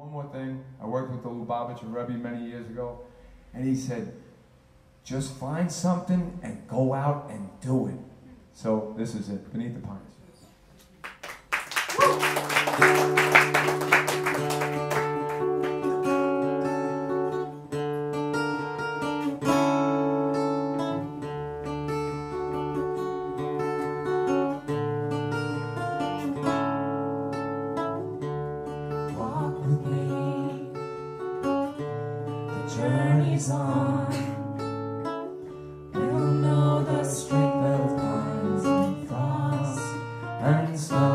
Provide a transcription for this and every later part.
one more thing. I worked with the Lubavitcher Rebbe many years ago, and he said, just find something and go out and do it. So this is it, Beneath the Pines. journey's on, we'll know the strength of pines and frost and sun.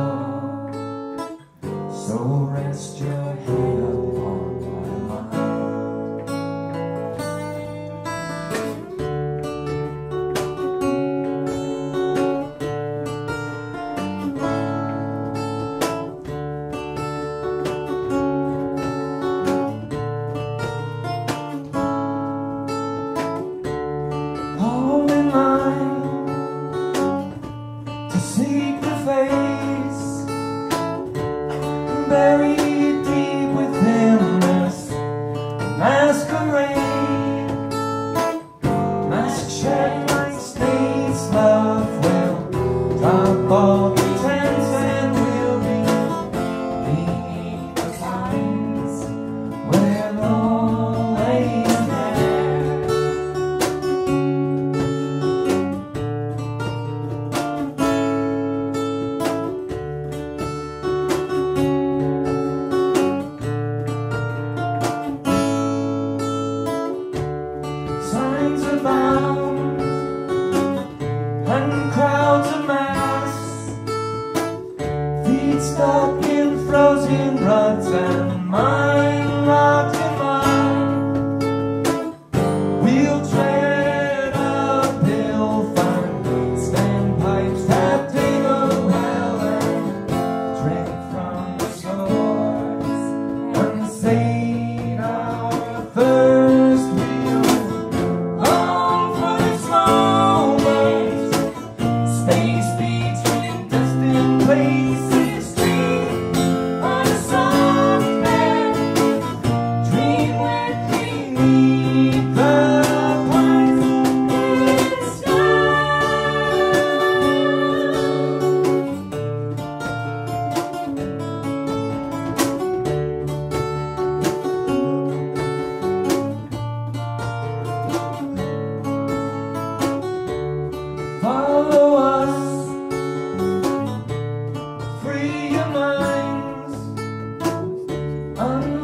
buried deep within this masquerade. Masquerade stays love. stuck in frozen ruts and mines. on